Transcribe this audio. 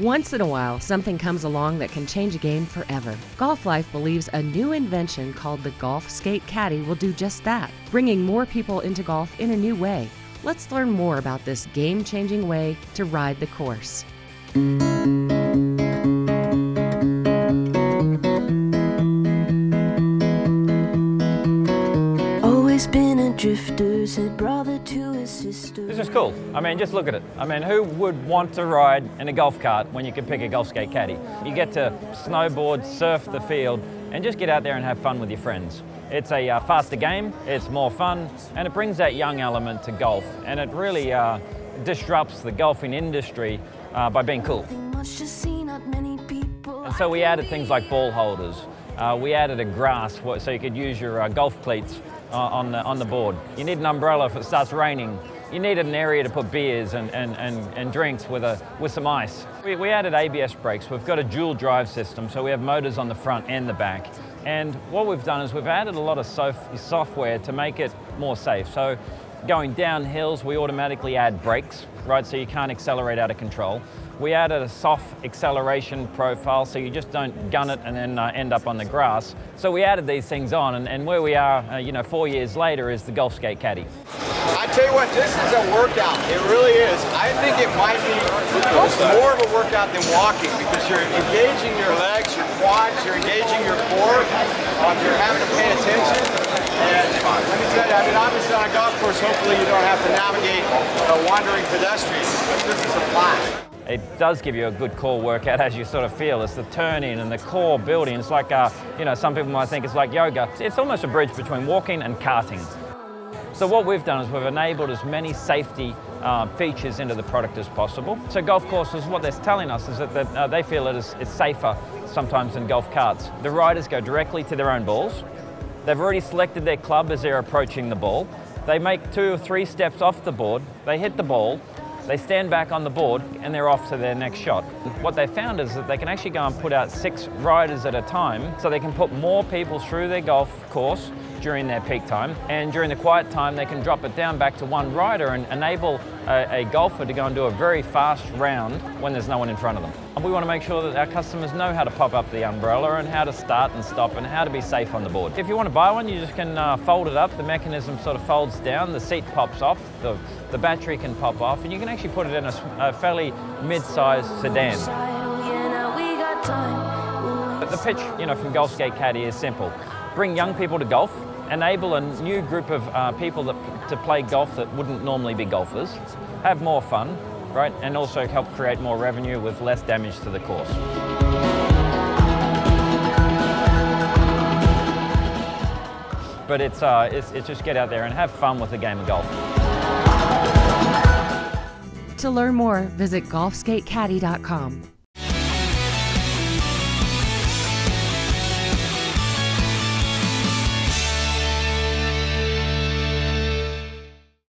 Once in a while, something comes along that can change a game forever. Golf Life believes a new invention called the Golf Skate Caddy will do just that, bringing more people into golf in a new way. Let's learn more about this game changing way to ride the course. Been a drifter, said brother to his sister. This is cool. I mean, just look at it. I mean, who would want to ride in a golf cart when you can pick a golf skate caddy? You get to snowboard, surf the field, and just get out there and have fun with your friends. It's a uh, faster game, it's more fun, and it brings that young element to golf, and it really uh, disrupts the golfing industry uh, by being cool. Much to see, not many people. And so we added things like ball holders. Uh, we added a grass so you could use your uh, golf cleats uh, on, the, on the board. You need an umbrella if it starts raining. You needed an area to put beers and, and, and, and drinks with, a, with some ice. We, we added ABS brakes. We've got a dual drive system, so we have motors on the front and the back. And what we've done is we've added a lot of sof- software to make it more safe. So going down hills, we automatically add brakes, right, so you can't accelerate out of control. We added a soft acceleration profile so you just don't gun it and then uh, end up on the grass. So we added these things on, and, and where we are, uh, you know, four years later is the Golf Skate Caddy. I tell you what, this is a workout. It really is. I think it might be more of a workout than walking because you're engaging your legs, your quads, you're engaging your core. Um, you're having you, I mean, obviously on a golf course, hopefully you don't have to navigate a wandering pedestrian, but this is a blast. It does give you a good core workout as you sort of feel. It's the turning and the core building. It's like, uh, you know, some people might think it's like yoga. It's almost a bridge between walking and karting. So what we've done is we've enabled as many safety uh, features into the product as possible. So golf courses, what they're telling us is that, that uh, they feel it is it's safer sometimes than golf carts. The riders go directly to their own balls. They've already selected their club as they're approaching the ball. They make two or three steps off the board. They hit the ball. They stand back on the board and they're off to their next shot. What they found is that they can actually go and put out six riders at a time so they can put more people through their golf course during their peak time. And during the quiet time, they can drop it down back to one rider and enable a, a, golfer to go and do a very fast round when there's no one in front of them. And we want to make sure that our customers know how to pop up the umbrella and how to start and stop and how to be safe on the board. If you want to buy one, you just can uh, fold it up. The mechanism sort of folds down, the seat pops off, the, the battery can pop off, and you can actually put it in a, a fairly mid-sized sedan. But the pitch, you know, from Golf Skate Caddy is simple. Bring young people to golf, enable a new group of uh, people that, to play golf that wouldn't normally be golfers, have more fun, right, and also help create more revenue with less damage to the course. But it's, uh, it's, it's just get out there and have fun with the game of golf. To learn more, visit golfskatecaddy.com.